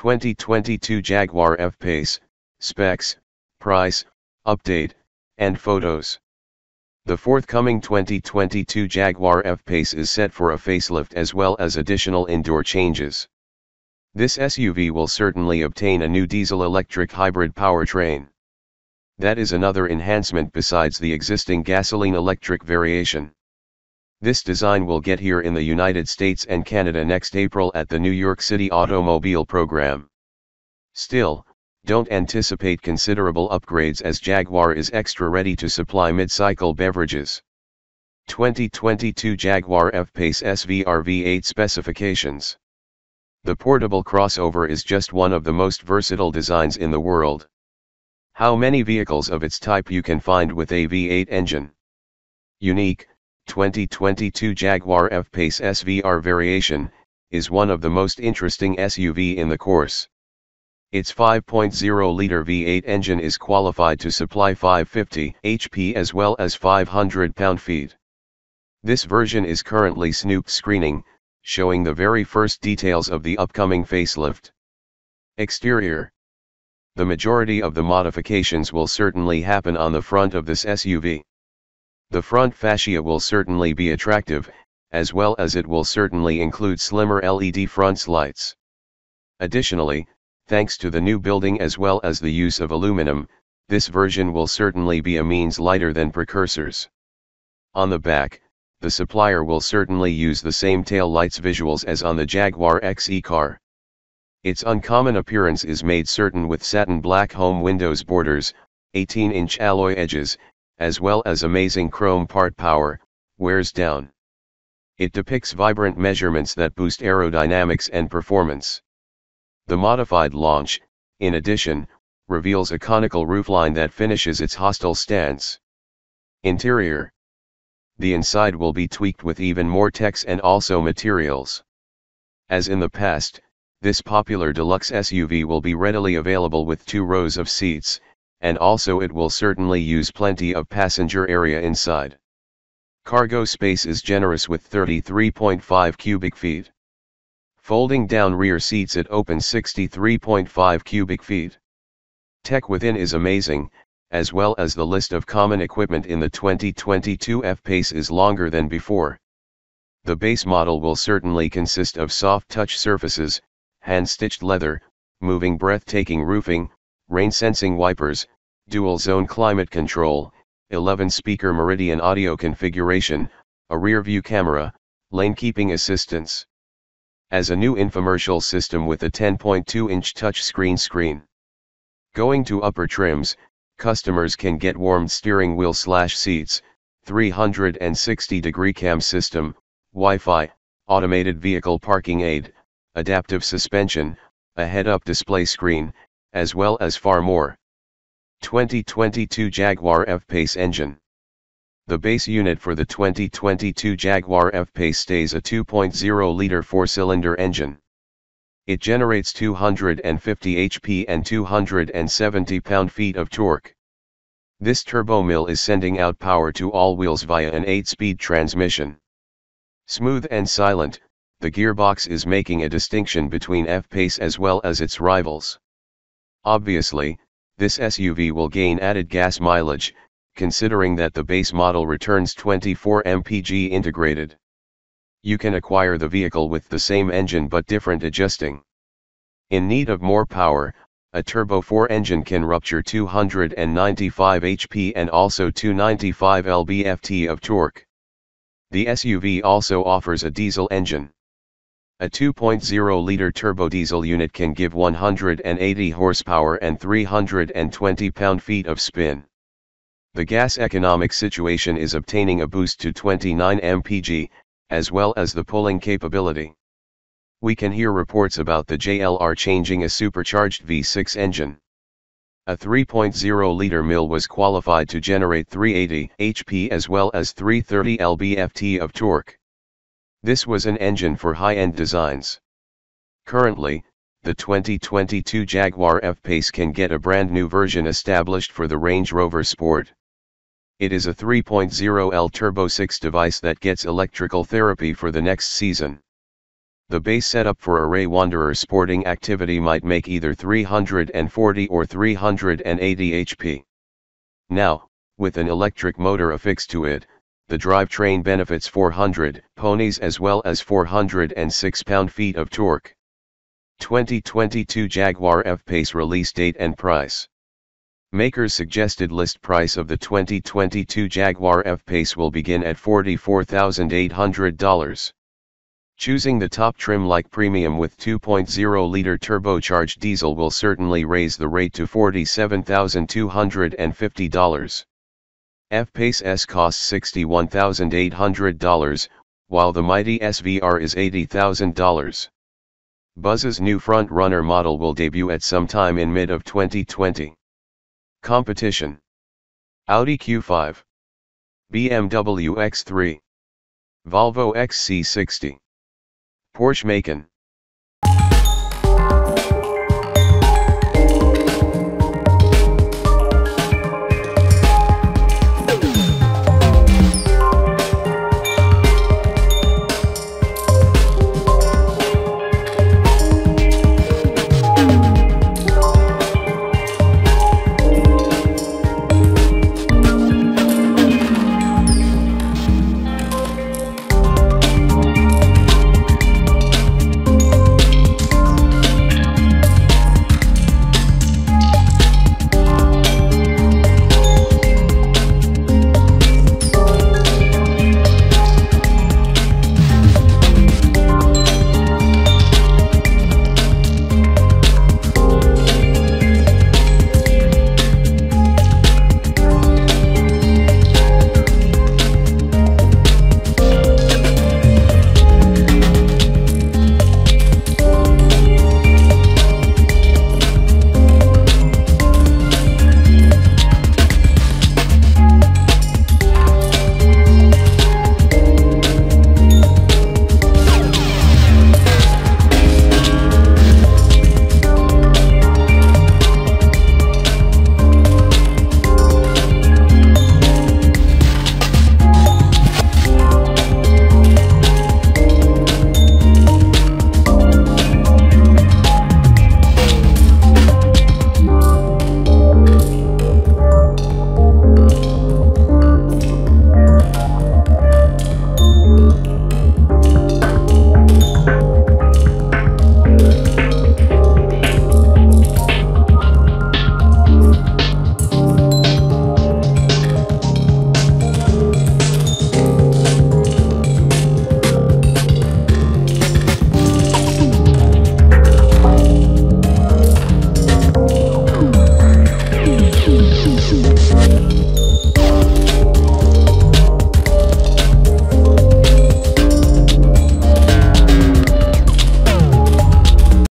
2022 Jaguar F-Pace, specs, price, update, and photos. The forthcoming 2022 Jaguar F-Pace is set for a facelift as well as additional indoor changes. This SUV will certainly obtain a new diesel-electric hybrid powertrain. That is another enhancement besides the existing gasoline-electric variation. This design will get here in the United States and Canada next April at the New York City Automobile Program. Still, don't anticipate considerable upgrades as Jaguar is extra ready to supply mid-cycle beverages. 2022 Jaguar F-Pace SVR V8 specifications. The portable crossover is just one of the most versatile designs in the world. How many vehicles of its type you can find with a V8 engine? Unique, 2022 Jaguar F-Pace SVR variation, is one of the most interesting SUV in the course. Its 5.0-liter V8 engine is qualified to supply 550 HP as well as 500 pound-feet. This version is currently Snoop screening, showing the very first details of the upcoming facelift. Exterior The majority of the modifications will certainly happen on the front of this SUV. The front fascia will certainly be attractive, as well as it will certainly include slimmer LED fronts lights. Additionally, Thanks to the new building as well as the use of aluminum, this version will certainly be a means lighter than precursors. On the back, the supplier will certainly use the same tail lights visuals as on the Jaguar XE car. Its uncommon appearance is made certain with satin black home windows borders, 18-inch alloy edges, as well as amazing chrome part power, wears down. It depicts vibrant measurements that boost aerodynamics and performance. The modified launch, in addition, reveals a conical roofline that finishes its hostile stance. Interior The inside will be tweaked with even more techs and also materials. As in the past, this popular deluxe SUV will be readily available with two rows of seats, and also it will certainly use plenty of passenger area inside. Cargo space is generous with 33.5 cubic feet. Folding down rear seats it opens 63.5 cubic feet. Tech within is amazing, as well as the list of common equipment in the 2022 F-Pace is longer than before. The base model will certainly consist of soft touch surfaces, hand-stitched leather, moving breathtaking roofing, rain-sensing wipers, dual-zone climate control, 11-speaker Meridian audio configuration, a rear-view camera, lane-keeping assistance as a new infomercial system with a 10.2-inch touchscreen screen. Going to upper trims, customers can get warmed steering wheel slash seats, 360 degree cam system, Wi-Fi, automated vehicle parking aid, adaptive suspension, a head-up display screen, as well as far more. 2022 Jaguar F-Pace engine. The base unit for the 2022 Jaguar F-Pace stays a 2.0-liter four-cylinder engine. It generates 250 HP and 270 pound-feet of torque. This turbo mill is sending out power to all wheels via an 8-speed transmission. Smooth and silent, the gearbox is making a distinction between F-Pace as well as its rivals. Obviously, this SUV will gain added gas mileage, considering that the base model returns 24 mpg integrated. You can acquire the vehicle with the same engine but different adjusting. In need of more power, a Turbo 4 engine can rupture 295 HP and also 295 lb-ft of torque. The SUV also offers a diesel engine. A 2.0-liter turbo diesel unit can give 180 horsepower and 320 pound-feet of spin. The gas economic situation is obtaining a boost to 29 mpg, as well as the pulling capability. We can hear reports about the JLR changing a supercharged V6 engine. A 3.0-liter mill was qualified to generate 380 HP as well as 330 lb-ft of torque. This was an engine for high-end designs. Currently, the 2022 Jaguar F-Pace can get a brand new version established for the Range Rover Sport. It is a 3.0L Turbo 6 device that gets electrical therapy for the next season. The base setup for a Ray Wanderer sporting activity might make either 340 or 380 HP. Now, with an electric motor affixed to it, the drivetrain benefits 400 ponies as well as 406 pound-feet of torque. 2022 Jaguar F-Pace release date and price. Maker's suggested list price of the 2022 Jaguar F-Pace will begin at $44,800. Choosing the top trim like premium with 2.0-liter turbocharged diesel will certainly raise the rate to $47,250. F-Pace S costs $61,800, while the mighty SVR is $80,000. Buzz's new front runner model will debut at some time in mid of 2020. Competition. Audi Q5 BMW X3 Volvo XC60 Porsche Macan